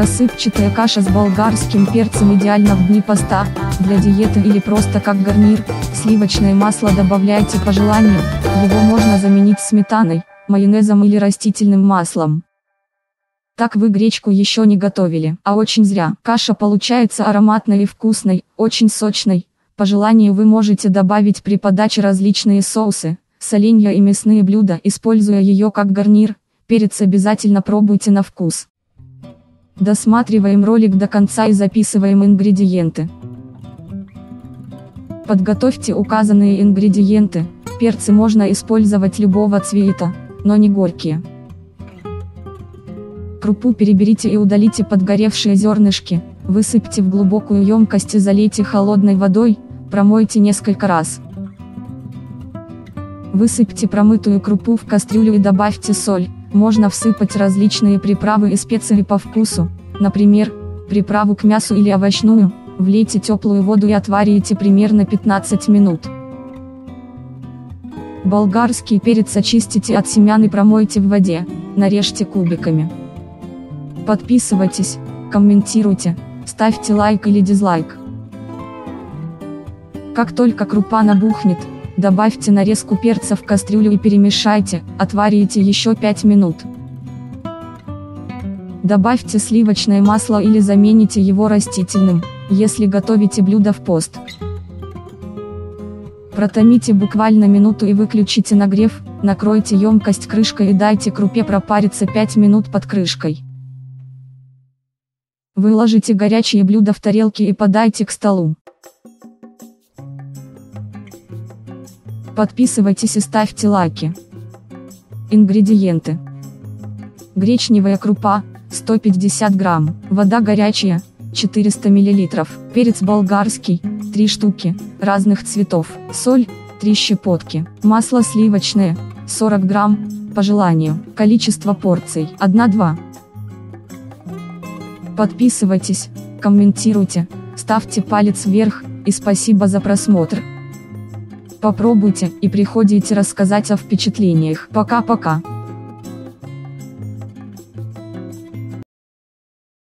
Рассыпчатая каша с болгарским перцем идеально в дни поста, для диеты или просто как гарнир, сливочное масло добавляйте по желанию, его можно заменить сметаной, майонезом или растительным маслом. Так вы гречку еще не готовили, а очень зря. Каша получается ароматной и вкусной, очень сочной. По желанию вы можете добавить при подаче различные соусы, соленья и мясные блюда, используя ее как гарнир. Перец обязательно пробуйте на вкус. Досматриваем ролик до конца и записываем ингредиенты. Подготовьте указанные ингредиенты. Перцы можно использовать любого цвета, но не горькие. Крупу переберите и удалите подгоревшие зернышки, высыпьте в глубокую емкость и залейте холодной водой, промойте несколько раз. Высыпьте промытую крупу в кастрюлю и добавьте соль, можно всыпать различные приправы и специи по вкусу, например, приправу к мясу или овощную, влейте теплую воду и отварите примерно 15 минут. Болгарский перец очистите от семян и промойте в воде, нарежьте кубиками. Подписывайтесь, комментируйте, ставьте лайк или дизлайк. Как только крупа набухнет, Добавьте нарезку перца в кастрюлю и перемешайте, отварите еще 5 минут. Добавьте сливочное масло или замените его растительным, если готовите блюдо в пост. Протомите буквально минуту и выключите нагрев, накройте емкость крышкой и дайте крупе пропариться 5 минут под крышкой. Выложите горячие блюда в тарелки и подайте к столу. Подписывайтесь и ставьте лайки. Ингредиенты. Гречневая крупа, 150 грамм, вода горячая, 400 миллилитров, перец болгарский, 3 штуки, разных цветов, соль, 3 щепотки, масло сливочное, 40 грамм, по желанию, количество порций, 1-2. Подписывайтесь, комментируйте, ставьте палец вверх, и спасибо за просмотр. Попробуйте и приходите рассказать о впечатлениях. Пока-пока.